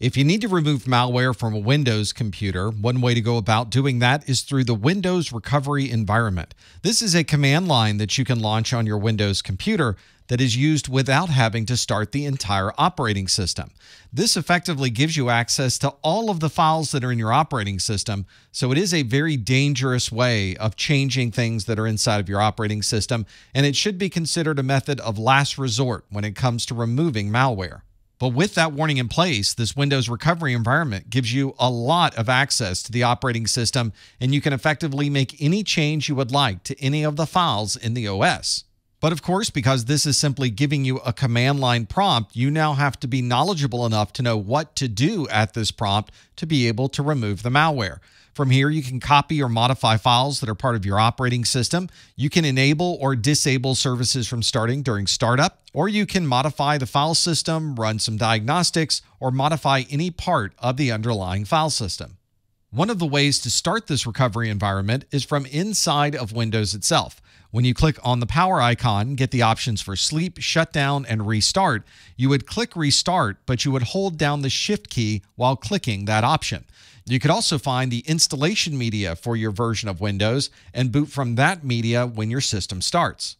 If you need to remove malware from a Windows computer, one way to go about doing that is through the Windows Recovery Environment. This is a command line that you can launch on your Windows computer that is used without having to start the entire operating system. This effectively gives you access to all of the files that are in your operating system, so it is a very dangerous way of changing things that are inside of your operating system, and it should be considered a method of last resort when it comes to removing malware. But with that warning in place, this Windows recovery environment gives you a lot of access to the operating system, and you can effectively make any change you would like to any of the files in the OS. But of course, because this is simply giving you a command line prompt, you now have to be knowledgeable enough to know what to do at this prompt to be able to remove the malware. From here, you can copy or modify files that are part of your operating system. You can enable or disable services from starting during startup, or you can modify the file system, run some diagnostics, or modify any part of the underlying file system. One of the ways to start this recovery environment is from inside of Windows itself. When you click on the power icon, get the options for sleep, shutdown, and restart, you would click restart, but you would hold down the shift key while clicking that option. You could also find the installation media for your version of Windows and boot from that media when your system starts.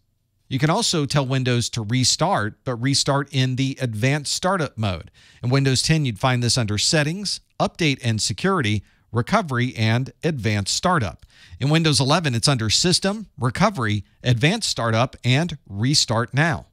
You can also tell Windows to restart, but restart in the advanced startup mode. In Windows 10, you'd find this under Settings, Update and Security, Recovery, and Advanced Startup. In Windows 11, it's under System, Recovery, Advanced Startup, and Restart Now.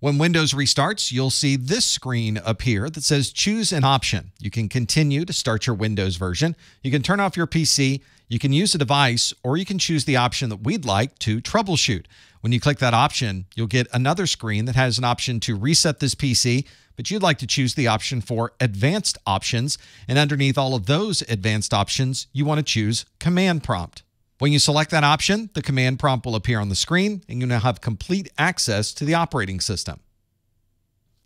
When Windows restarts, you'll see this screen appear that says choose an option. You can continue to start your Windows version. You can turn off your PC. You can use a device, or you can choose the option that we'd like to troubleshoot. When you click that option, you'll get another screen that has an option to reset this PC, but you'd like to choose the option for advanced options. And underneath all of those advanced options, you want to choose command prompt. When you select that option, the command prompt will appear on the screen and you now have complete access to the operating system.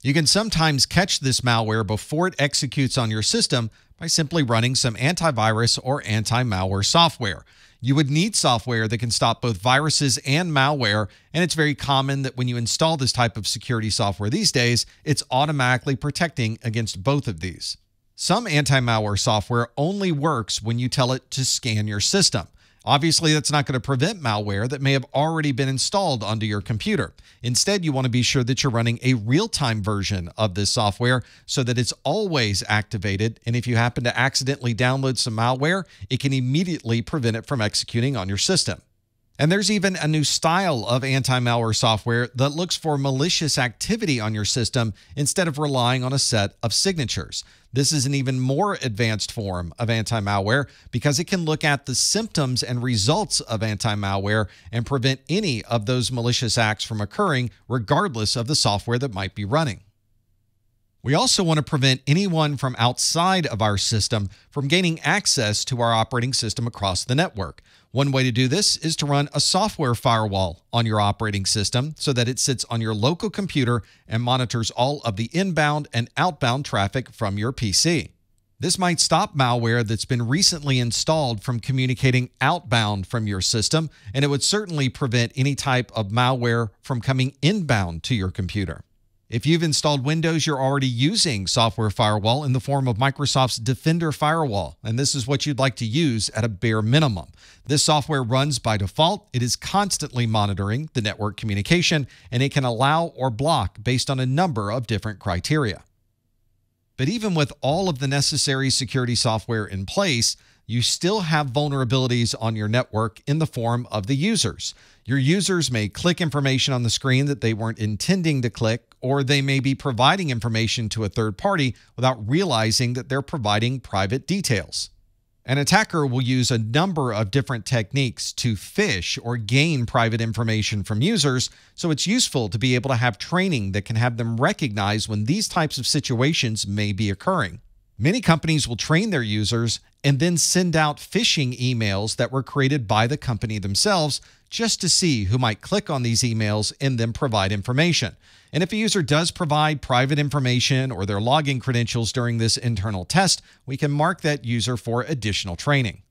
You can sometimes catch this malware before it executes on your system by simply running some antivirus or anti-malware software. You would need software that can stop both viruses and malware, and it's very common that when you install this type of security software these days, it's automatically protecting against both of these. Some anti-malware software only works when you tell it to scan your system. Obviously, that's not going to prevent malware that may have already been installed onto your computer. Instead, you want to be sure that you're running a real time version of this software so that it's always activated. And if you happen to accidentally download some malware, it can immediately prevent it from executing on your system. And there's even a new style of anti malware software that looks for malicious activity on your system instead of relying on a set of signatures. This is an even more advanced form of anti malware because it can look at the symptoms and results of anti malware and prevent any of those malicious acts from occurring, regardless of the software that might be running. We also want to prevent anyone from outside of our system from gaining access to our operating system across the network. One way to do this is to run a software firewall on your operating system so that it sits on your local computer and monitors all of the inbound and outbound traffic from your PC. This might stop malware that's been recently installed from communicating outbound from your system, and it would certainly prevent any type of malware from coming inbound to your computer. If you've installed Windows, you're already using Software Firewall in the form of Microsoft's Defender Firewall, and this is what you'd like to use at a bare minimum. This software runs by default. It is constantly monitoring the network communication, and it can allow or block based on a number of different criteria. But even with all of the necessary security software in place, you still have vulnerabilities on your network in the form of the users. Your users may click information on the screen that they weren't intending to click, or they may be providing information to a third party without realizing that they're providing private details. An attacker will use a number of different techniques to fish or gain private information from users, so it's useful to be able to have training that can have them recognize when these types of situations may be occurring. Many companies will train their users and then send out phishing emails that were created by the company themselves just to see who might click on these emails and then provide information. And if a user does provide private information or their login credentials during this internal test, we can mark that user for additional training.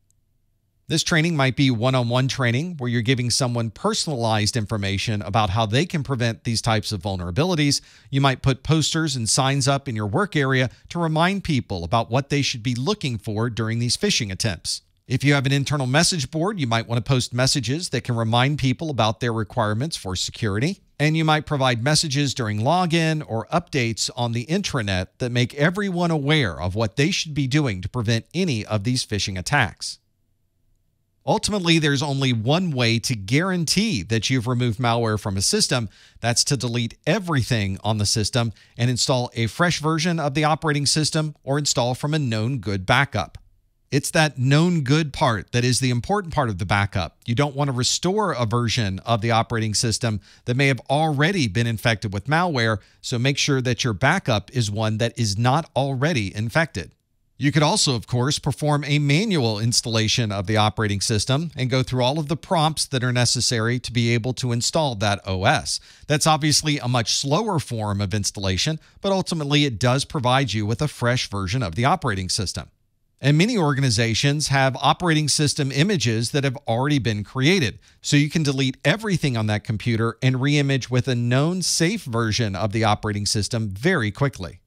This training might be one on one training where you're giving someone personalized information about how they can prevent these types of vulnerabilities. You might put posters and signs up in your work area to remind people about what they should be looking for during these phishing attempts. If you have an internal message board, you might want to post messages that can remind people about their requirements for security. And you might provide messages during login or updates on the intranet that make everyone aware of what they should be doing to prevent any of these phishing attacks. Ultimately, there's only one way to guarantee that you've removed malware from a system. That's to delete everything on the system and install a fresh version of the operating system or install from a known good backup. It's that known good part that is the important part of the backup. You don't want to restore a version of the operating system that may have already been infected with malware, so make sure that your backup is one that is not already infected. You could also, of course, perform a manual installation of the operating system and go through all of the prompts that are necessary to be able to install that OS. That's obviously a much slower form of installation, but ultimately it does provide you with a fresh version of the operating system. And many organizations have operating system images that have already been created. So you can delete everything on that computer and reimage with a known safe version of the operating system very quickly.